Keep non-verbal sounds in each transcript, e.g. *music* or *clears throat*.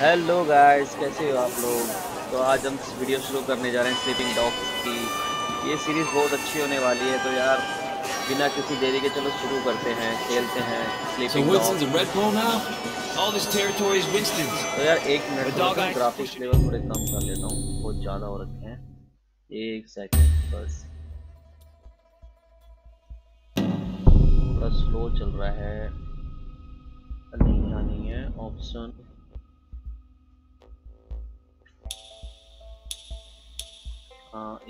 Hello guys कैसे हो आप लोग? तो आज हम वीडियो शुरू करने जा रहे हैं स्लीपिंग डॉग्स की। ये सीरीज़ बहुत अच्छी होने वाली है तो यार बिना किसी देरी के चलो शुरू करते हैं खेलते हैं स्लीपिंग Winston's. तो यार एक मिनट में ग्राफिक्स लेवल थोड़े कम कर लेता हूँ बहुत ज़्यादा हो रखे हैं। एक सेकंड बस। थोड़ा स्लो चल रहा है। नहीं नहीं है ऑप्शन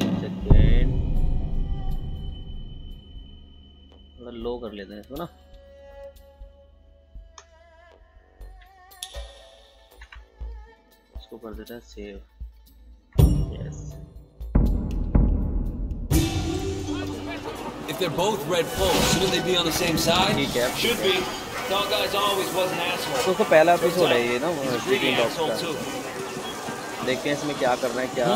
एक सेकेंड थोड़ा लो कर लेते हैं इसको ना इसको कर देते हैं save yes If they're both red poles, shouldn't they be on the same side? ठीक है Should be. Dog Eyes always was an asshole. तो उसका पहला एपिसोड है ये ना डॉग्स asshole का. देखते हैं इसमें क्या करना है क्या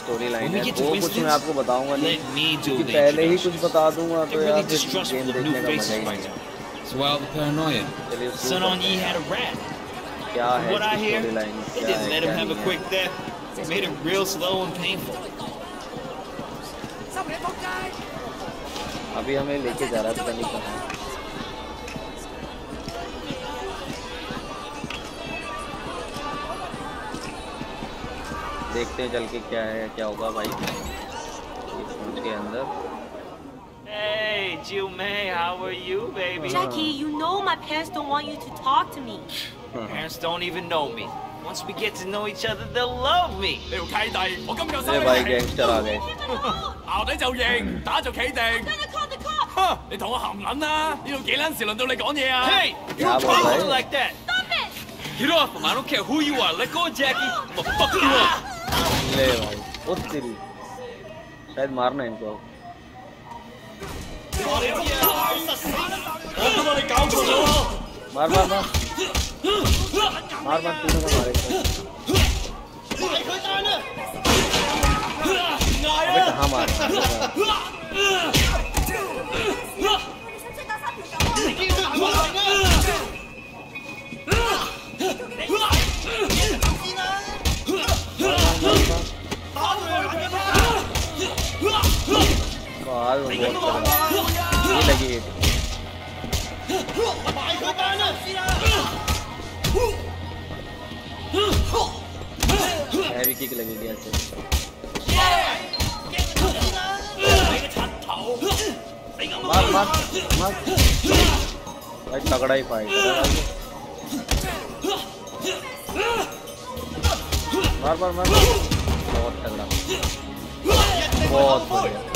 स्टोरी लाइन है। वो कुछ मैं आपको बताऊँगा नहीं पहले ही कुछ बता दूँगा तो यार गेम देखने का मज़ा ही नहीं चलिए क्या है स्टोरी लाइन क्या है क्या नहीं है? Made it real slow and painful. अभी हमें लेके जा रहा है पता नहीं कहाँ। देखते हैं चल के क्या है क्या होगा भाई ये सोच के अंदर Hey, Jiu Mei, how are you, baby? Jackie, you know my parents don't want you to talk to me. Parents don't even know me. Once we get to know each other, they'll love me. 你条契弟，我今日收 अरे 你 भाई 皮， gangster आ गए 淆底就认，打就企定。 Gonna call the cops! 哼，你同我含撚啦！呢度几撚时轮到你讲嘢啊？ Hey, *laughs* you Yeah, don't talk boy. to me like that. Stop it! Get off him. I don't care who you are. Let go of Jackie. I'm gonna fuck you up. ले भाई ओ तेरी। शायद मारना इनको मार मार मार। मार मार, तीनों को मारेगा हाँ मार? बाल बहुत कर ये लगी है हैवी किक लगेगी ऐसे। मार मार मार। भाई तगड़ा ही फाइट मार मार मार। बहुत तगड़ा। बहुत बढ़िया।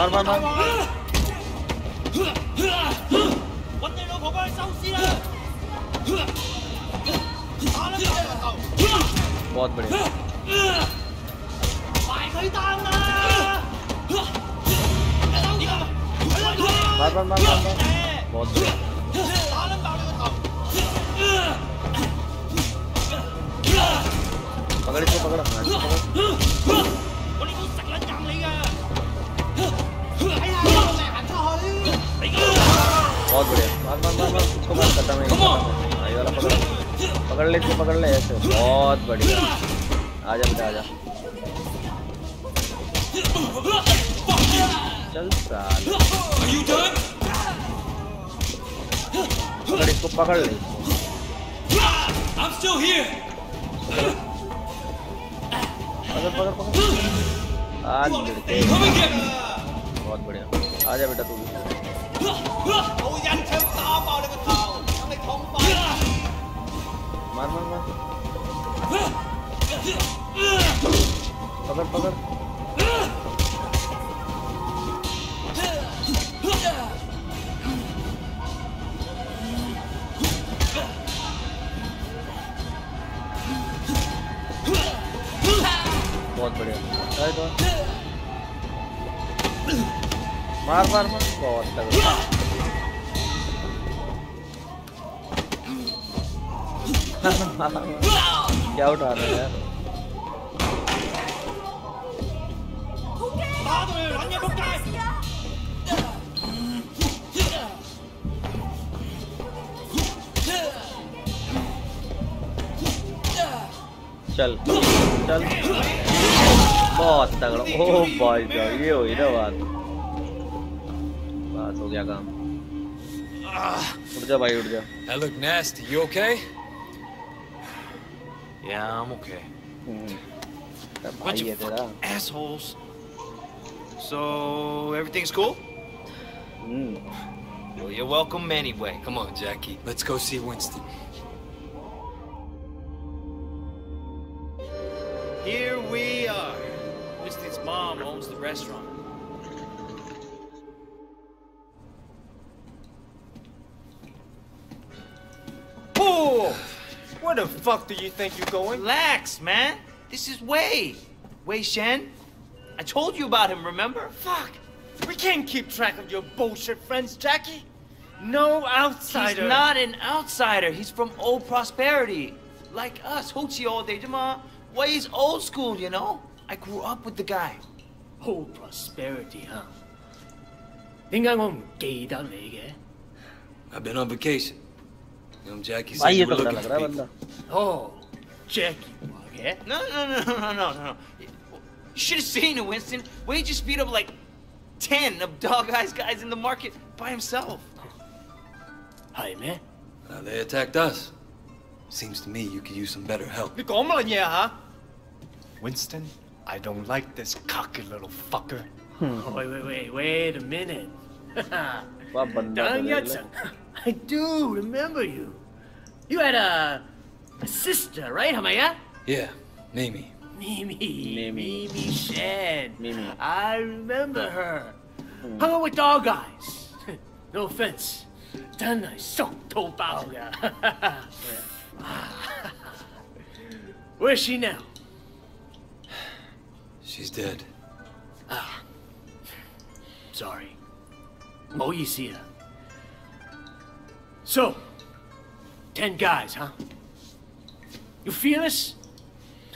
मार मार मार बहुत बढ़िया मार मार मार मार बहुत बढ़िया पकड़ इसको पकड़ पकड़ बहुत बढ़िया। मार मार मार मार इसको मार खत्म है खत्म ये वाला पकड़ पकड़ ले इसको पकड़ ले ऐसे। बहुत बढ़िया। आजा बेटा आजा चल साल? पकड़ इसको पकड़ ले। I'm still here. पकड़ पकड़ पकड़। आज लड़के. बहुत बढ़िया। आजा बेटा तू भी। 冇我一枪打爆你个头，让你痛快！慢慢慢！मार मार मार बहुत तगड़ा क्या उठा रहे हैं चल चल। बहुत तगड़ा। ओह भाई साहब, ये हुई ना बात। हो गया काम उठ जा भाई उठ जा That looked nasty. You okay? Yeah, I'm okay. हम्म, तब Bunch भाई है of तेरा fucking assholes. So, everything's cool? Hmm, Well, you're welcome anyway. Come on, Jackie. Let's go see Winston. Here we are. Winston's mom owns the restaurant. Where the fuck do you think you're going? Relax, man. This is Wei. Wei Shen. I told you about him, remember? Fuck. We can't keep track of your bullshit friends, Jackie. No outsider. He's not an outsider. He's from old prosperity. Like us, hoochie all day, Jama. Wei's old school, you know? I grew up with the guy. Old prosperity, huh? I've been on vacation. Um, Jackie says you looking for people. Oh, Jackie. Okay. No, no, no, no, no, no. You should have seen it, Winston. Wei just beat up like 10 of Dog Eyes guys in the market by himself. Hi, man. Uh, they attacked us. Seems to me you could use some better help. Winston, I don't like this cocky little fucker. wait, wait, wait, wait a minute. *laughs* Dang *laughs* I do remember you. You had a, a sister, right, Hamaya? Yeah, Mimi. Mimi. Mimi. Mimi Shen. Mimi. I remember uh, her. Mm. Hung out with dog guys. *laughs* no offense. Danai so tobao oh, ya. *laughs* Where's she now? She's dead. Ah. Sorry. Moyisia. So, ten guys, huh? You feel? They're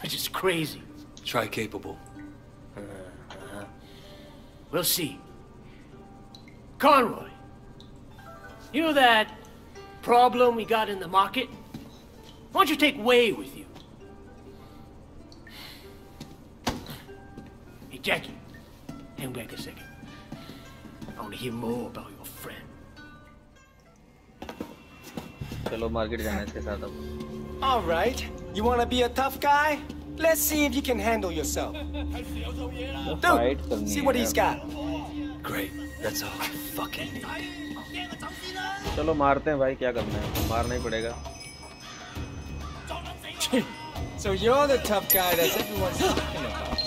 just crazy. Try capable. Uh-huh. We'll see. Conroy, you know that problem we got in the market? Why don't you take Wei with you? Hey, Jackie, hang back a second. I want to hear more about your चलो market जाना है इसके साथ अब All right. You wanna be a tough guy? Let's see if you can handle yourself. Fight Dude, करनी see है what he's यार। got. Great. That's all I fucking need. चलो मारते हैं भाई क्या करना है मारना ही पड़ेगा So you're the tough guy that everyone's talking about.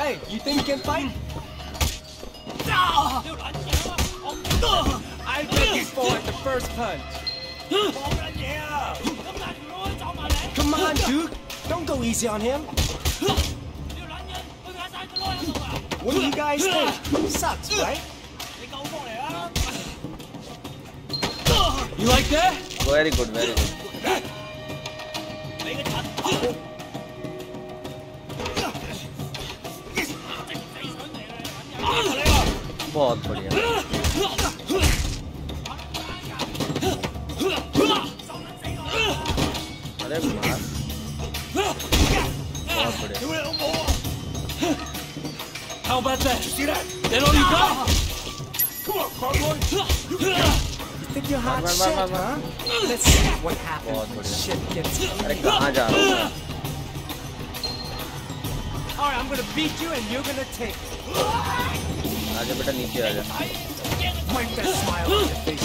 Hey, you think you can fight? I looking for at the first punch? Come on, Duke. Don't go easy on him. What do you guys think? Sucks, right? You like that? Very good, very good. बहुत बढ़िया How about that? You see that? That all you got? Think you're hot Run, run, shit, run, run. huh? Let's see what happens बहुत when बढ़िया shit gets अरे कहाँ जा रहा हूँ मैं? All right, I'm gonna beat you and you're gonna take it. आजा बेटा नीचे आजा Wipe that smile on your face.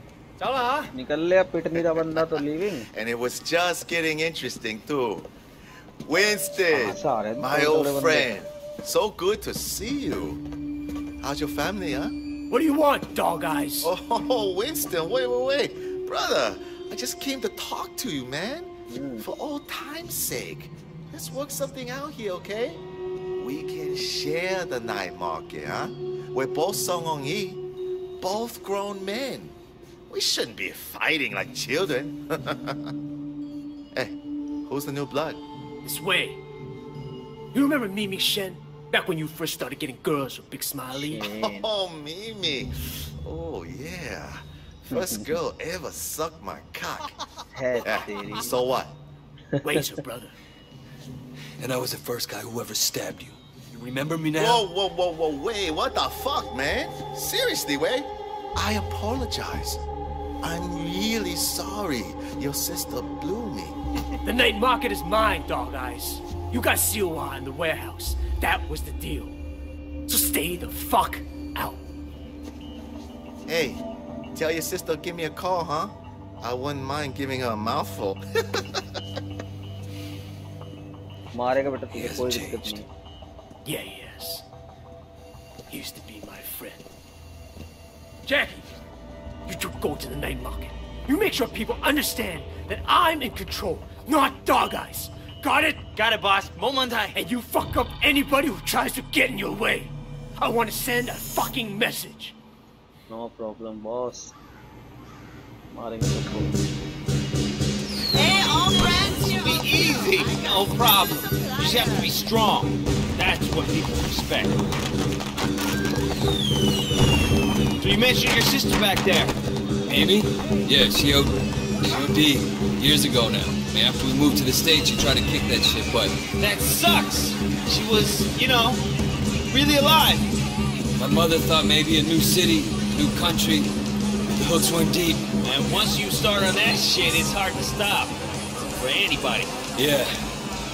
And it was just getting interesting too. Winston, my old friend, so good to see you. How's your family, huh? What do you want, dog eyes? Oh, Winston, wait, wait, wait. Brother, I just came to talk to you, man. For old time's sake, let's work something out here, okay? We can share the night market, huh? We're both Sun On Yee, both grown men. We shouldn't be fighting like children. *laughs* hey, who's the new blood? This way. You remember Mimi Shen? Back when you first started getting girls with Big Smiley? Shen. *laughs* Oh, Mimi. Oh, yeah. First *laughs* girl ever sucked my cock. yeah, so what? Wait, your brother. And I was the first guy who ever stabbed you. You remember me now? Whoa, whoa, whoa, whoa, wait, what the fuck, man? Seriously, Wei? I apologize. I'm really sorry your sister blew me. *laughs* The night market is mine, dog eyes. You got Siwa in the warehouse. That was the deal. So stay the fuck out. Hey, tell your sister give me a call, huh? I wouldn't mind giving her a mouthful. *laughs* मारेगा बेटा तुझे He कोई hasn't दिक्कत changed. नहीं Yeah, yes. He used to be my friend. Jackie, you don't go to the night market. You make sure people understand that I'm in control, not dog eyes. Got it? Got it, boss. Momentai. And you fuck up anybody who tries to get in your way. I want to send a fucking message. No problem, boss. Hey, all friends, be easy. No problem. You just have to be strong. That's what people expect. So you mentioned your sister back there. Amy? Yeah, she O- she OD years ago now. I mean, after we moved to the States, she tried to kick that shit, but That sucks. She was, you know, really alive. my mother thought maybe a new city, new country. The hooks went deep. And once you start on that shit, it's hard to stop. For anybody. Yeah,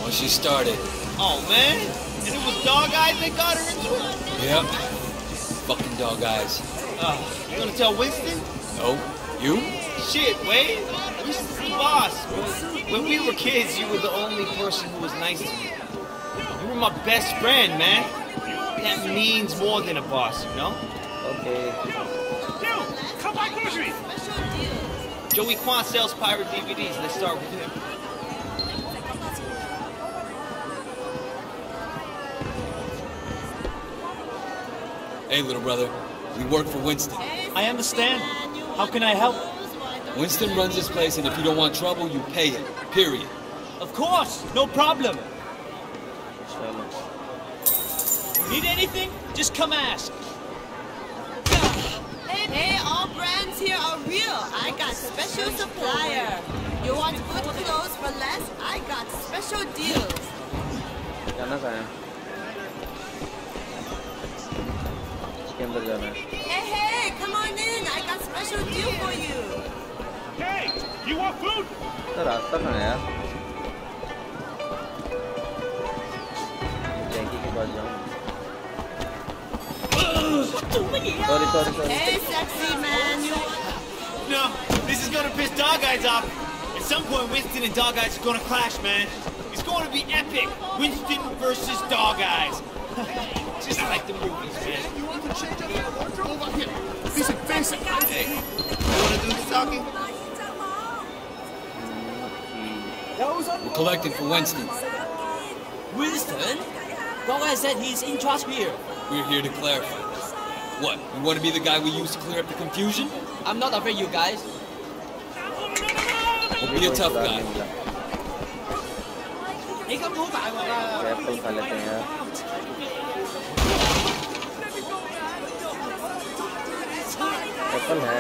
once she started. Oh, man. And it was dog eyes that got her into it? Yep. Fucking dog eyes. Oh, you gonna tell Winston? No? You? Shit, Wei. Winston's the boss. When we were kids, you were the only person who was nice to me. You were my best friend, man. That means more than a boss, you know? Okay Joey Kwan sells pirate DVDs. Let's start with him. Hey, little brother. We work for Winston. I understand. How can I help? Winston runs this place, and if you don't want trouble, you pay it. Period. Of course, no problem. चलो Need anything? Just come ask. Hey, hey, all brands here are real. I got special supplier. You want good clothes for less? I got special deals. जाना कहाँ है इसके अंदर जाना है Hey, hey, got special deal for you. Hey, you want food? Shut up, stop on ass. Janky ke paas. Sorry, sorry, sorry. Hey, sexy man. You... No, this is gonna piss Dog Eyes off. At some point, Winston and Dog Eyes are gonna clash, man. It's gonna be epic. Winston versus Dog Eyes. *laughs* Just like the movies, man. You want to change up your wardrobe? Over here do the talking? We're collecting for Winston. Winston? Dog Eye said he's in charge here. We're here to clarify. What? You want to be the guy we used to clear up the confusion? I'm not afraid, you guys. Be a tough guy. Apple है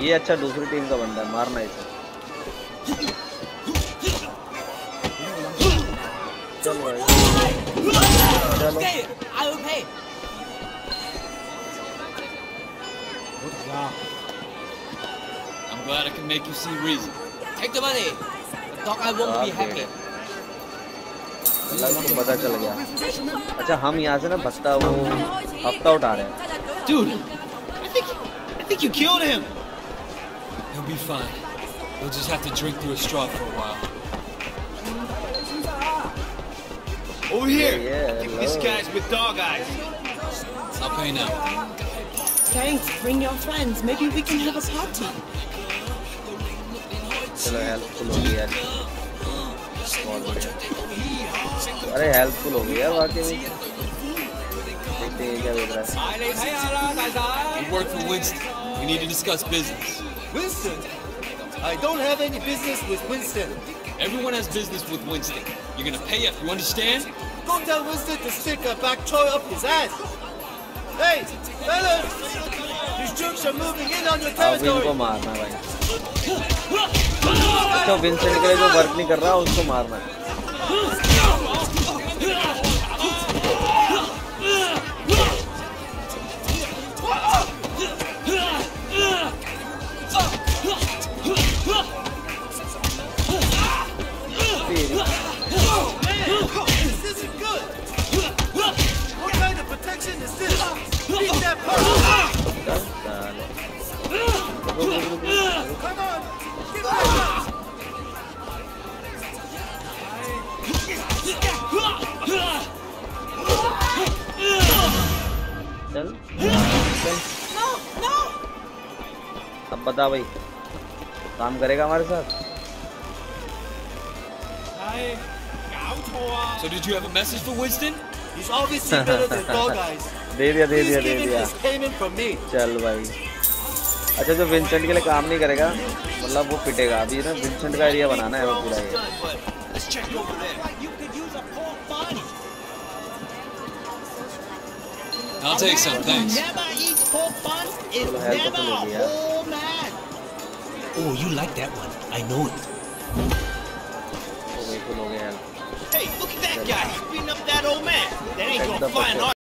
ये अच्छा दूसरी team का बंदा है मारना इसे चलो चलो I'm glad I can make you see reason. Take the money! The dog I won't be happy. अल्लाह को पता चल गया अच्छा हम यहाँ से ना भत्ता वो हफ्ता उठा रहे हैं Dude, I think I think you killed him. He'll be fine. We'll just have to drink through a straw for a while. Over here. Yeah, I think this hello. guy's with dog eyes. I'll pay now. Thanks, bring your friends. Maybe we can have a party. चलो helpful हो गया बहुत बढ़िया अरे helpful हो गया वाकई में देखते हैं क्या देख रहा है We work for Winston. We need to discuss business. Winston? I don't have any business with Winston. Everyone has business with Winston. You're gonna pay up, you understand? Go tell Winston to stick a back toy up his ass. Hey, fellas! These jerks are moving in on your अब इनको territory. अच्छा Vincent के लिए जो work नहीं कर रहा उसको मारना है। अब बता भाई काम करेगा हमारे साथ So did you have a message for Winston? He's obviously better than dog eyes. दे दिया दे दिया दे दिया his payment from me. चल भाई अच्छा जो विंसेंट के लिए काम नहीं करेगा मतलब वो पिटेगा अभी ना विंसेंट का एरिया बनाना है वो पूरा ये. I'll take some, thanks. is never a whole oh, man. Oh, you like that one. I know it. Hey, look at that guy beating up that old man. That ain't gonna fly an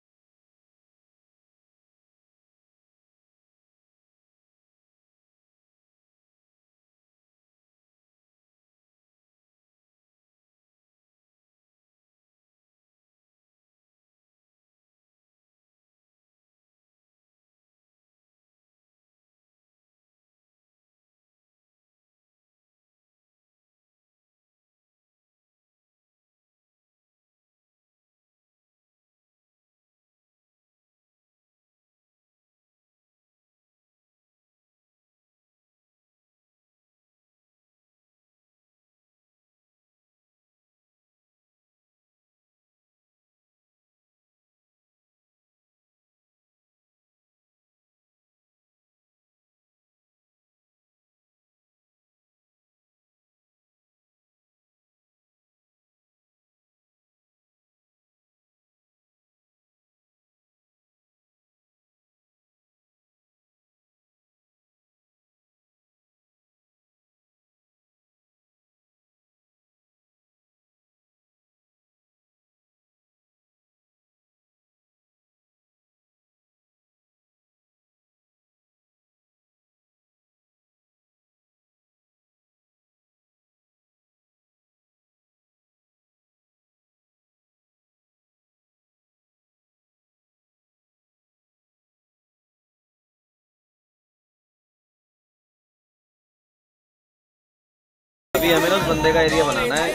अभी हमें उस बंदे का area बनाना है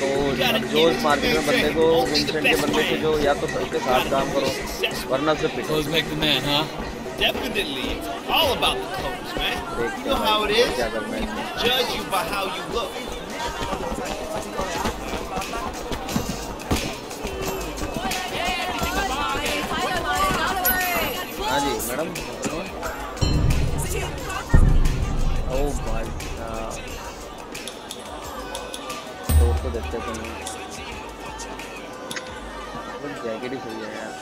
तो जो इस market में बंदे को इंसेंट के बंदे से जो या तो सबके साथ काम करो वरना से पिटो। हाँ जी मैडम। तो देखते तो नहीं जैकेट ही सही है यार।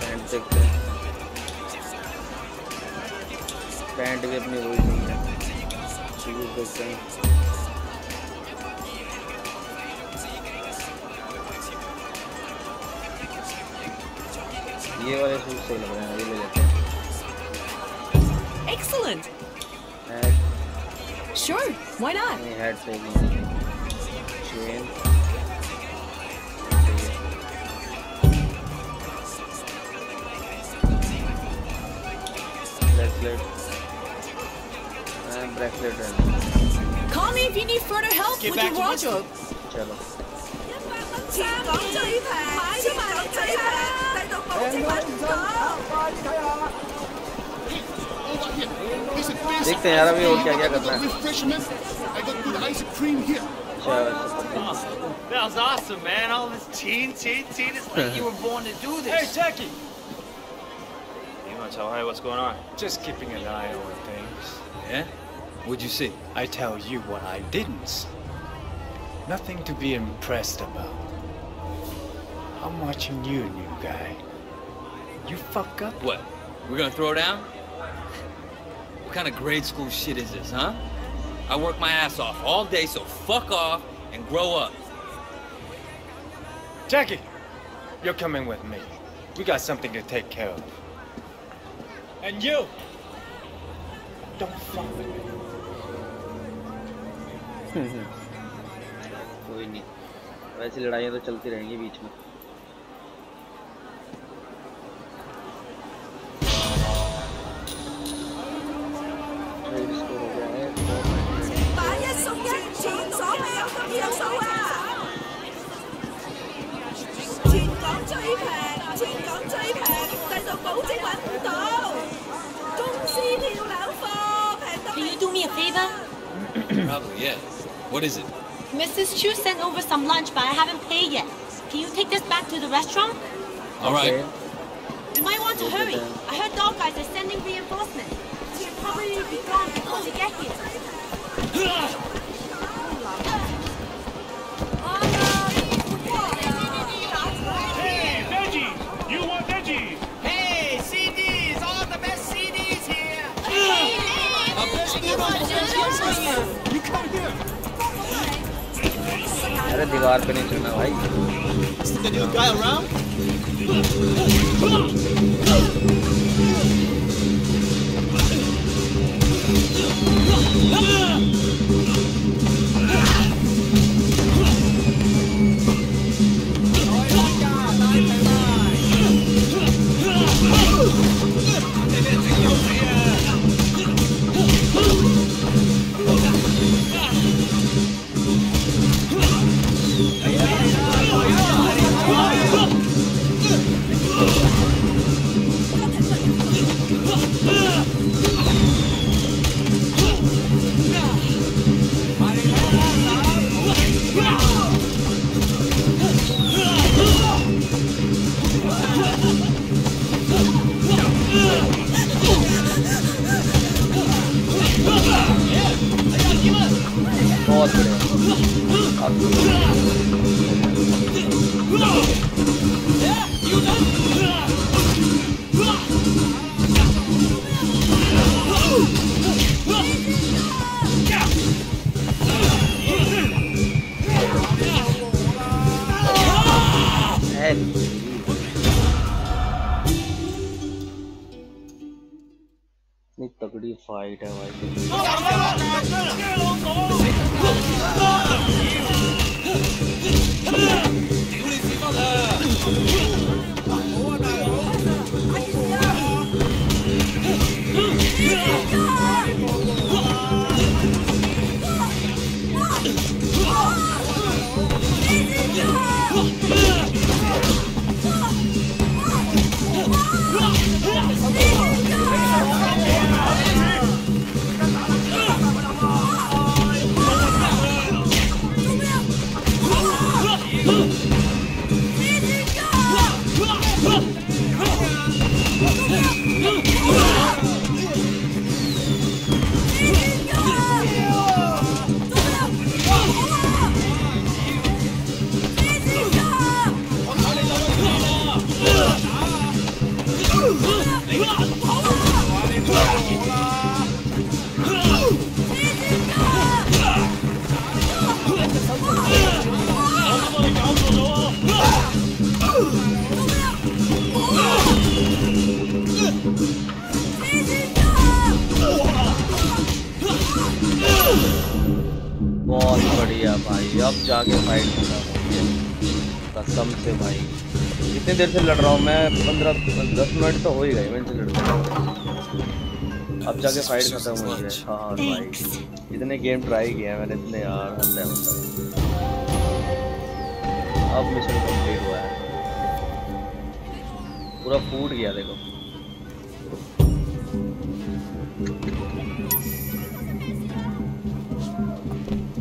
पैंट देखते हैं। पैंट भी अपनी वही नहीं है। शूज़ देखते हैं। ये वाले शूज़ सही लग रहे हैं, ये ले लेते हैं। Uh, sure, why not? We had Uh. Call me if you need further help Get with your wardrobe. देखते हैं यार अभी और क्या क्या करना है Refreshment. I got good ice cream here. अच्छा That was awesome, man. All this teen, teen, teen. It's like you were born to do this. Hey, Jackie! You want to tell Harry what's going on? Just keeping an eye on things. Yeah? What'd you see? I tell you what I didn't see. Nothing to be impressed about. I'm watching you, new guy. You fuck up? What? We're gonna throw down? What kind of grade school shit is this, huh? I work my ass off all day, so fuck off and grow up. Jackie! You're coming with me. We got something to take care of. And you! Don't fuck with me. *laughs* कोई नहीं वैसे लड़ाइयाँ तो चलती रहेंगी बीच में me a favor? *clears throat* Probably, yes. What is it? Mrs. Chu sent over some lunch, but I haven't paid yet. Can you take this back to the restaurant? All right. You might want to hurry. I heard dog guys are sending reinforcements. She'll probably be gone before they get here. अरे दीवार पे नहीं चढ़ना भाई Is the Oh. तो हो ही गए मैंने से लड़ते अब जाके फाइट खत्म है हाँ हाँ भाई। इतने गेम ट्राई किए मैंने इतने यार हद है मतलब। अब मिशन कंप्लीट हुआ है। पूरा फूट गया देखो।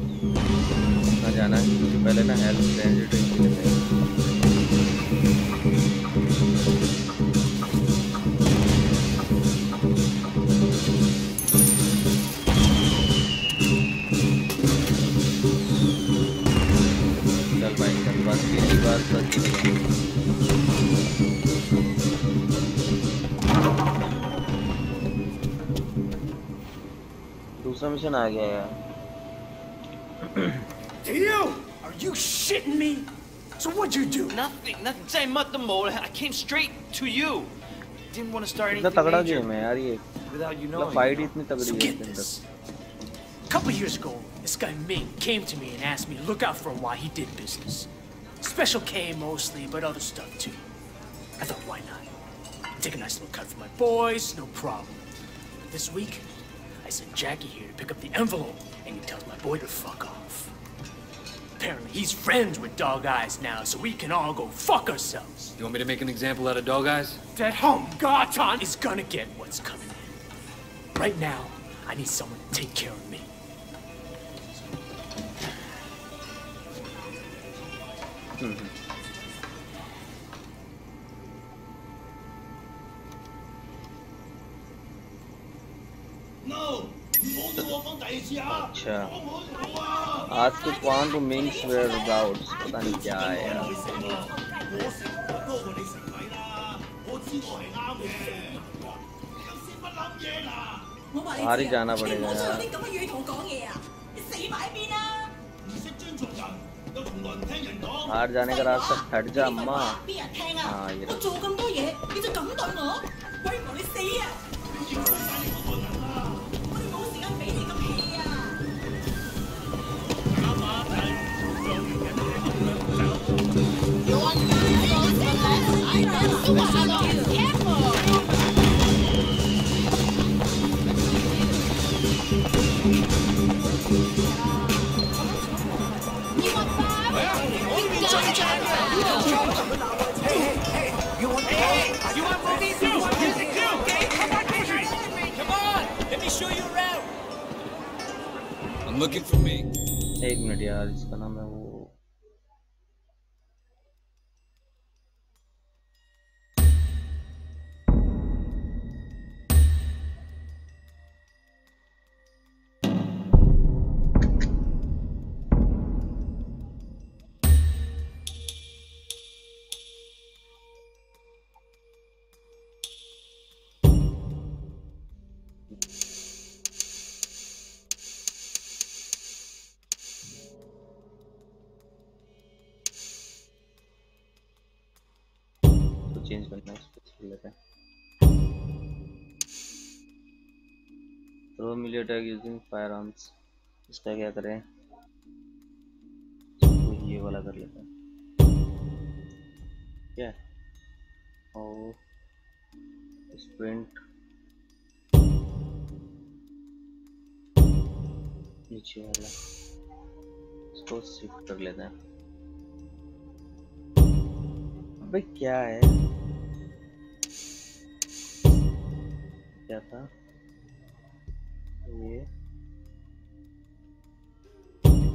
कहाँ जाना है? पहले ना हेल्थ लेते हैं। दूसरा मिशन आ गया यार *clears throat* You? Are you shitting me? So what'd you do? Nothing, nothing. Say nothing more. I came straight to you. Didn't want to start इतना anything तगड़ा major गेम है यार ये without you मतलब knowing. फाइट ही इतनी तगड़ी So है get इसके this. अंदर A couple years ago, this guy Ming came to me and asked me to look out for him while he did business. Special K mostly, but other stuff too. I thought, why not? Take a nice little cut for my boys, no problem. But this week, I sent Jackie here to pick up the envelope, and he tells my boy to fuck off. Apparently, he's friends with Dog Eyes now, so we can all go fuck ourselves. You want me to make an example out of Dog Eyes? That home Garton is gonna get what's coming in. Right now, I need someone to take care of me. अच्छा आज to want to Ming's whereabouts पता नहीं क्या है यार बाहर ही जाना पड़ेगा यार बाहर जाने का रास्ता हट जा अम्मा हाँ ये looking for me. Eight yeah. Attack using firearms इसका क्या करें? इसको ये वाला कर लेते हैं। क्या? और स्प्रिंट। नीचे वाला। इसको शिफ्ट कर लेते हैं। अबे, क्या है? क्या था? ये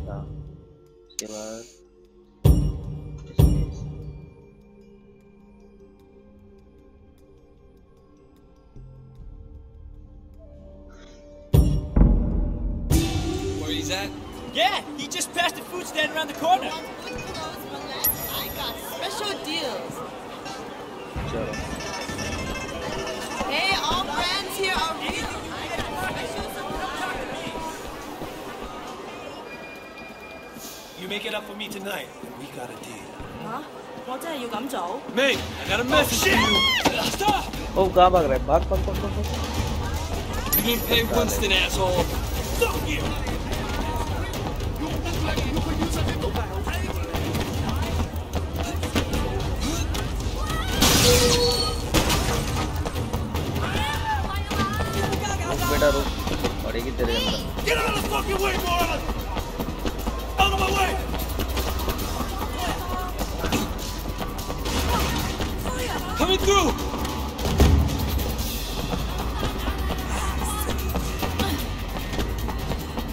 था उसके बाद space. Where he's at? Yeah, he just passed the food stand around the corner. Good clothes for less? I got special deals. चलो Hey, you make it up for me tonight, we got a deal. 吓？我真系要咁做？ Mate, I got a message for you. Stop! ओ कहाँ भाग रहा है भाग भाग भाग भाग You didn't pay Winston, asshole. Fuck you! रुक बेटा रुक पड़ेगी तेरे अंदर Get out of the fucking way, Marlon! Coming through!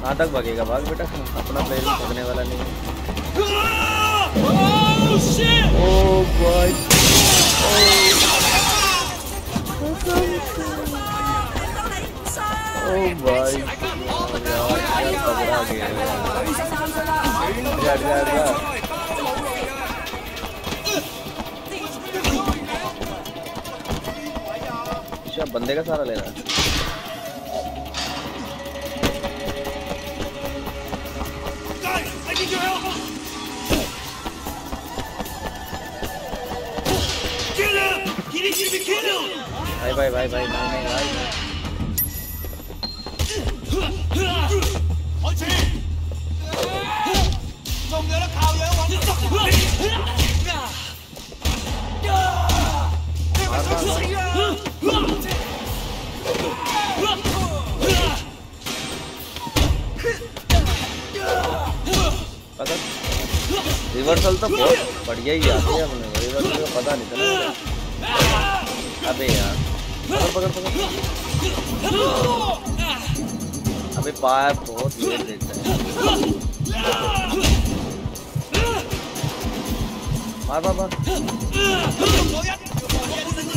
कहाँ तक भागेगा? भाग बेटा अपना प्लेन भागने वाला नहीं है। Oh, भाई यार क्या पकड़ा गया यार यार यार अच्छा बंदे का सारा लेना है भाई भाई भाई भाई भाई भाई भाई 总得了考员王的。रिवर्सल तो बहुत बढ़िया ही आती है अपने रिवर्सल का पता नहीं चला अबे यार। पकड़ पकड़ पकड़। अबे पाया बहुत लेट देता है। मार मार मार।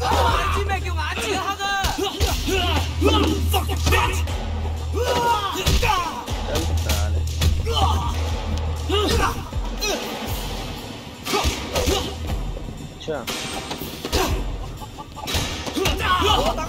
안지 배경 안지 하가 자. 으아!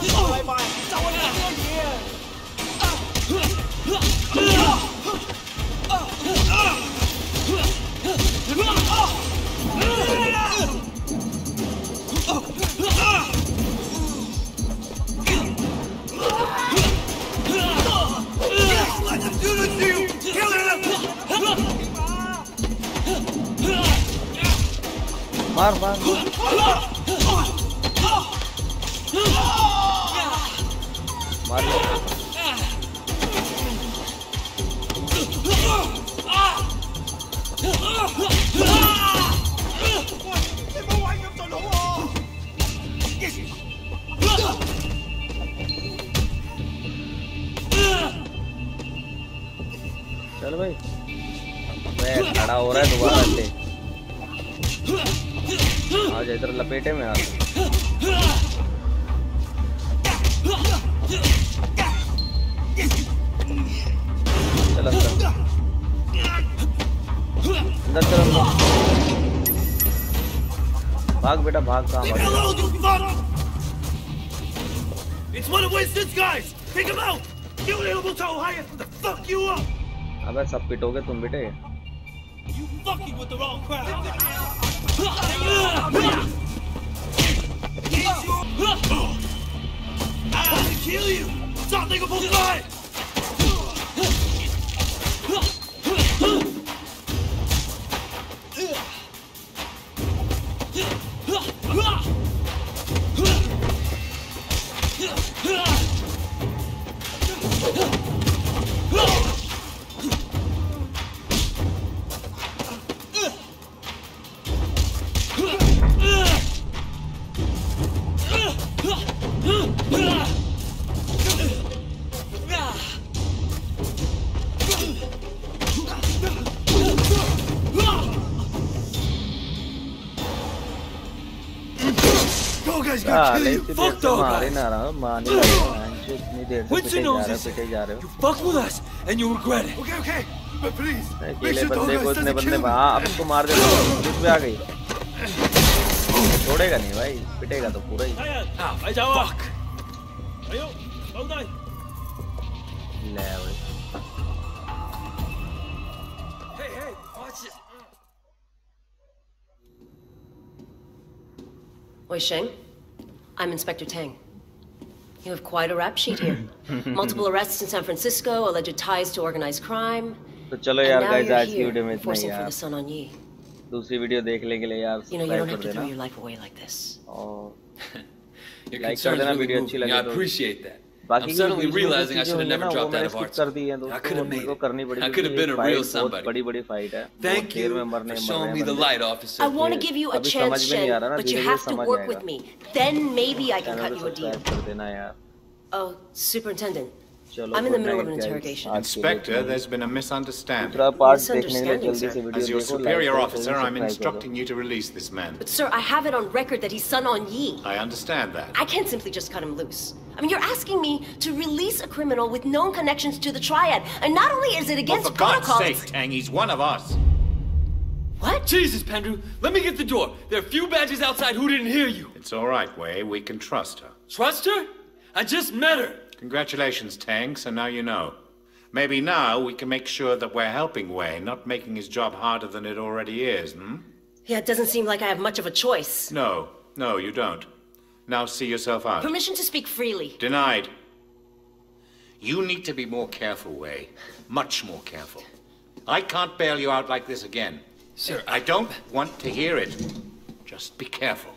मार मार मार मार चल भाई मैं खड़ा हो रहा है दोबारा से आ जा इधर लपेटे में आ चल अंदर अंदर चल अंदर भाग बेटा भाग कहाँ! It's one of Winston's guys! Take him out! You animal tell Hyatt to fuck you up! अबे सब पिटोगे तुम बेटे I'll kill you! Something will fly! साले fuck the मारे ना रहा माने fuck with us and you regret it. Okay okay but please अकेले बंदे को इतने बंदे हाँ अब इसको मार दे पुलिस पे आ गई। छोड़ेगा नहीं भाई पिटेगा तो पूरा ही। हाँ भाई जाओ fuck आयो बाउदाई ले भाई। hey hey。I'm Inspector Tang. You have quite a rap sheet here. *laughs* Multiple arrests in San Francisco, alleged ties to organized crime. तो चलो and यार now गाइस you're आज की here, वीडियो में इतना ही forcing for यार the Sun on Yi. दूसरी video देखने के लिए यार You know, you don't subscribe *laughs* have कर to throw देना your life away like this. और Your लाइक कर concerns देना really वीडियो moved अच्छी me. लगे I तो appreciate that. बाकी I'm suddenly realizing I should have never dropped out of arts. I could have made it. I could have been a real somebody. Thank you for showing me the light, officer. I want to give you a chance, Shen, but you have to work with me. Then maybe I can cut you a deal. Oh, Superintendent, I'm in the middle of an interrogation. Inspector, there's been a misunderstanding. misunderstanding sir. As your superior officer, I'm instructing you to release this man. But sir, I have it on record that he's Sun On Yee. I understand that. I can't simply just cut him loose. I mean, you're asking me to release a criminal with known connections to the Triad, and not only is it against well, for protocol... for God's sake, Tang, he's one of us. What? Jesus, Pendrew, let me get the door. There are a few badges outside who didn't hear you. It's all right, Wei. We can trust her. Trust her? I just met her. Congratulations, Tang. So now you know. Maybe now we can make sure that we're helping Wei, not making his job harder than it already is, hmm? Yeah, it doesn't seem like I have much of a choice. No, no, you don't. Now see yourself out. Permission to speak freely. Denied. You need to be more careful, Wei. Much more careful. I can't bail you out like this again. Sir, I don't want to hear it. Just be careful.